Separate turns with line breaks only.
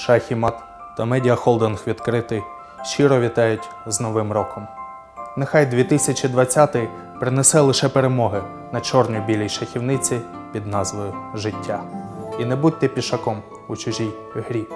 Шах і мат та медіахолдинг відкритий щиро вітають з Новим роком. Нехай 2020 принесе лише перемоги на чорно-білій шахівниці під назвою Життя. І не будьте пішаком у чужій грі.